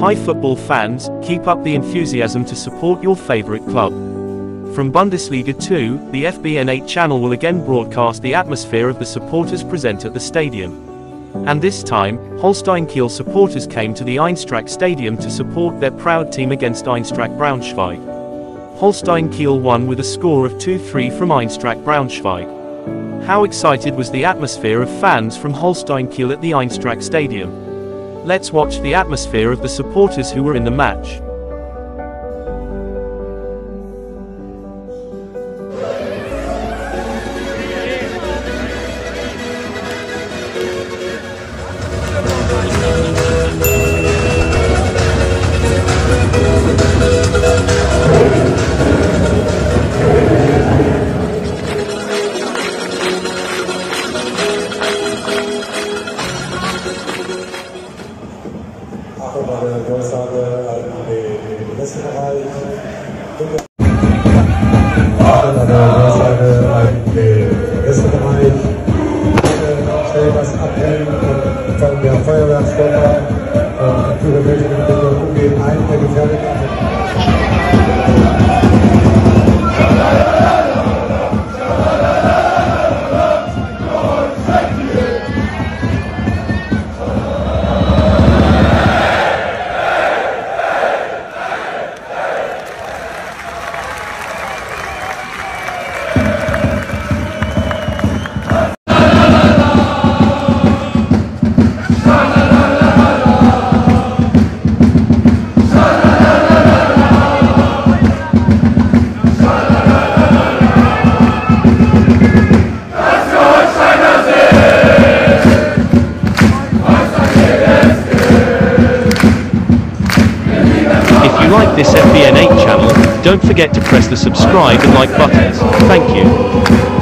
Hi football fans, keep up the enthusiasm to support your favorite club. From Bundesliga 2, the FBN8 channel will again broadcast the atmosphere of the supporters present at the stadium. And this time, Holstein Kiel supporters came to the Eintracht Stadium to support their proud team against Eintracht Braunschweig. Holstein Kiel won with a score of 2-3 from Eintracht Braunschweig. How excited was the atmosphere of fans from Holstein Kiel at the Eintracht Stadium? Let's watch the atmosphere of the supporters who were in the match. Nachfolger der Durchsage an den Pressebereich. This FBN8 channel, don't forget to press the subscribe and like buttons. Thank you.